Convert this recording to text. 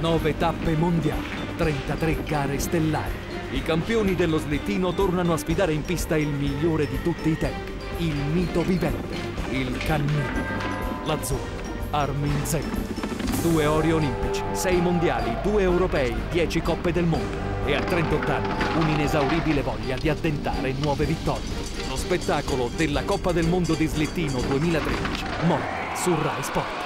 9 tappe mondiali, 33 gare stellari. I campioni dello slittino tornano a sfidare in pista il migliore di tutti i tempi, il mito vivente, il cannino. L'azzurro, Armin Zeng. Due ori olimpici, sei mondiali, due europei, dieci coppe del mondo. E a 38 anni un'inesauribile voglia di addentare nuove vittorie. Lo spettacolo della Coppa del Mondo di Slittino 2013, morte su Rai Sport.